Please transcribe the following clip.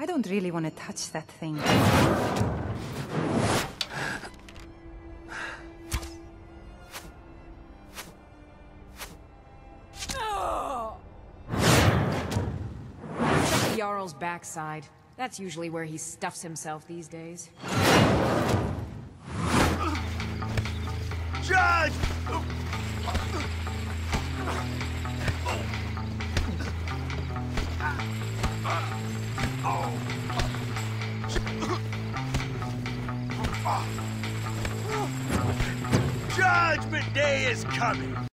I don't really want to touch that thing. Jarl's backside. That's usually where he stuffs himself these days. Judge! Judgment Day is coming!